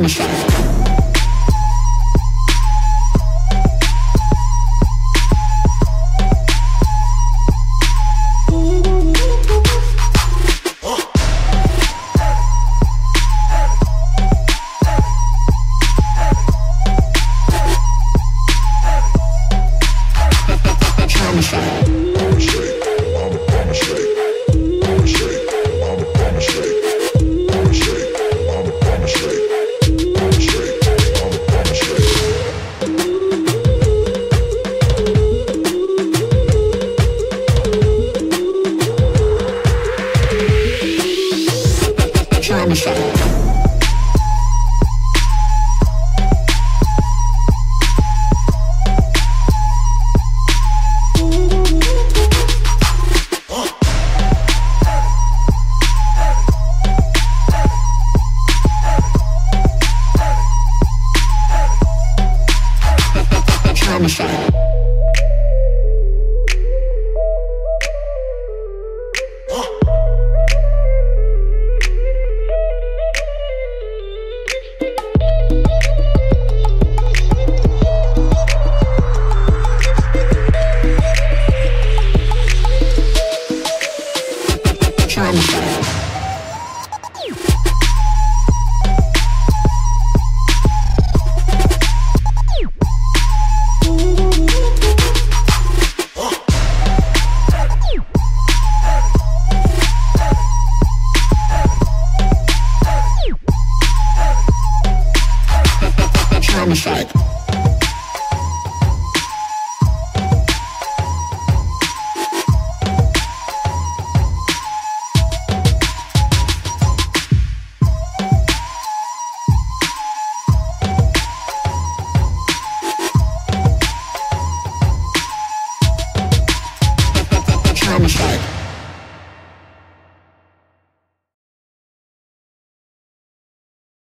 Música i'm sorry. Homicide.